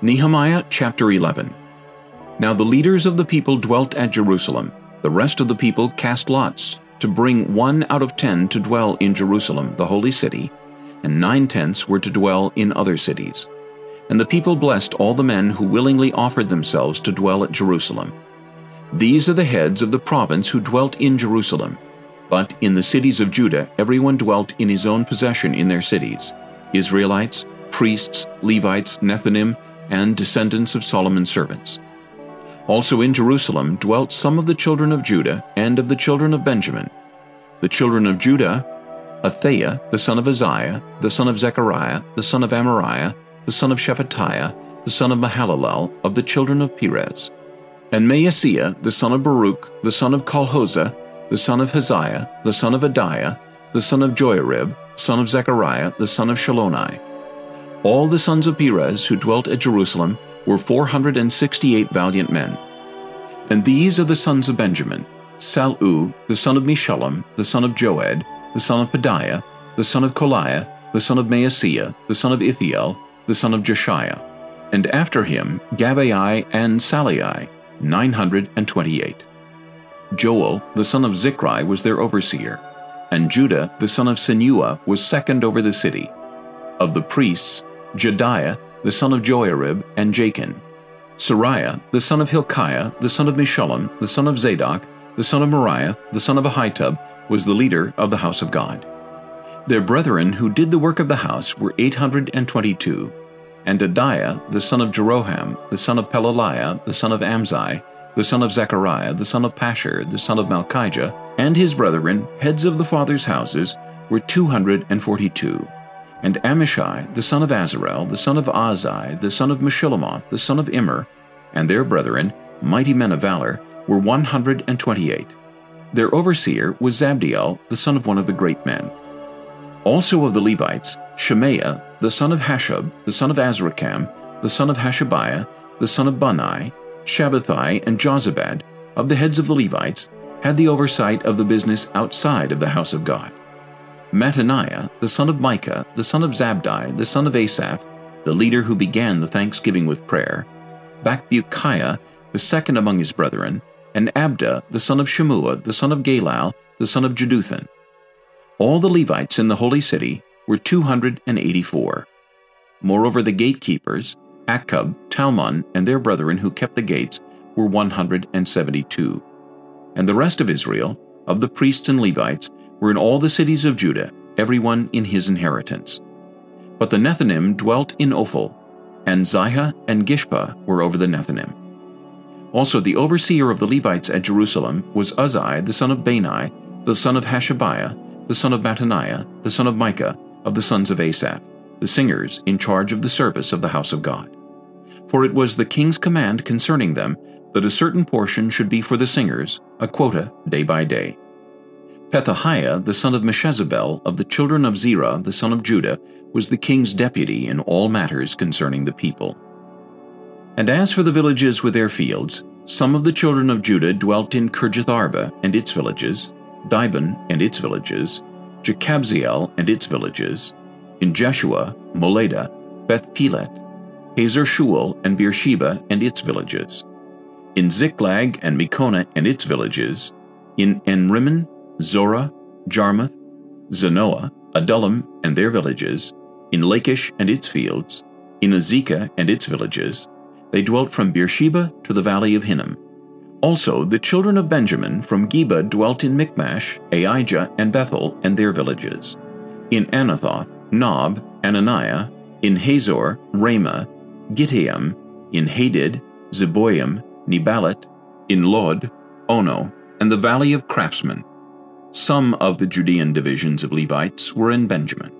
Nehemiah chapter 11 Now the leaders of the people dwelt at Jerusalem. The rest of the people cast lots to bring one out of ten to dwell in Jerusalem, the holy city, and nine-tenths were to dwell in other cities. And the people blessed all the men who willingly offered themselves to dwell at Jerusalem. These are the heads of the province who dwelt in Jerusalem. But in the cities of Judah everyone dwelt in his own possession in their cities, Israelites, priests, Levites, Nethinim, and descendants of Solomon's servants. Also in Jerusalem dwelt some of the children of Judah and of the children of Benjamin. The children of Judah, Athaiah, the son of Uzziah, the son of Zechariah, the son of Amariah, the son of Shephatiah, the son of Mahalalel, of the children of Perez. And Maaseiah, the son of Baruch, the son of Colhozeh, the son of Hazaiah, the son of Adaiah, the son of Joiarib, son of Zechariah, the son of Shiloni. All the sons of Perez who dwelt at Jerusalem were 468 valiant men. And these are the sons of Benjamin, Salu, the son of Meshullam, the son of Joed, the son of Pedaiah, the son of Koliah, the son of Maaseiah, the son of Ithiel, the son of Jeshiah. And after him Gabbai and Sallai, 928. Joel, the son of Zichri, was their overseer, and Judah, the son of Senuah, was second over the city. Of the priests, Jedaiah, the son of Joiarib, and Jachin. Seraiah, the son of Hilkiah, the son of Meshullam, the son of Zadok, the son of Meraioth, the son of Ahitub, was the leader of the house of God. Their brethren who did the work of the house were 822, and Adaiah, the son of Jeroham, the son of Pelaliah, the son of Amzi, the son of Zechariah, the son of Pashur, the son of Malchijah, and his brethren, heads of the fathers' houses, were 242 and Amishai, the son of Azarel, the son of Azai, the son of Meshillemoth, the son of Immer, and their brethren, mighty men of valor, were 128. Their overseer was Zabdiel, the son of one of the great men. Also of the Levites, Shemaiah, the son of Hasshub, the son of Azrikam, the son of Hashabiah, the son of Bunni, Shabbethai, and Jozabad, of the heads of the Levites, had the oversight of the business outside of the house of God. Mattaniah, the son of Micah, the son of Zabdi, the son of Asaph, the leader who began the thanksgiving with prayer, Bakbukiah, the second among his brethren, and Abda, the son of Shemua, the son of Galal, the son of Jeduthun. All the Levites in the holy city were 284. Moreover, the gatekeepers, Akkub, Talmon, and their brethren who kept the gates, were 172. And the rest of Israel, of the priests and Levites, were in all the cities of Judah, everyone in his inheritance. But the Nethinim dwelt in Ophel, and Ziha and Gishpa were over the Nethinim. Also the overseer of the Levites at Jerusalem was Uzzi the son of Bani, the son of Hashabiah, the son of Mattaniah, the son of Micah, of the sons of Asaph, the singers in charge of the service of the house of God. For it was the king's command concerning them that a certain portion should be for the singers, a quota day by day. Pethahiah, the son of Meshezabel, of the children of Zerah, the son of Judah, was the king's deputy in all matters concerning the people. And as for the villages with their fields, some of the children of Judah dwelt in Kirjatharba and its villages, Dibon and its villages, Jekabzeel and its villages, in Jeshua, Moladah, Beth Pelet, Hazar Shual and Beersheba and its villages, in Ziklag and Mekonah and its villages, in En-rimmon Zorah, Jarmuth, Zanoah, Adullam and their villages, in Lachish and its fields, in Azekah and its villages, they dwelt from Beersheba to the valley of Hinnom. Also the children of Benjamin from Geba dwelt in Michmash, Aijah, and Bethel and their villages. In Anathoth, Nob, Ananiah, in Hazor, Ramah, Gittaim, in Hadid, Zeboim, Neballat, in Lod, Ono, and the valley of craftsmen. Some of the Judean divisions of Levites were in Benjamin.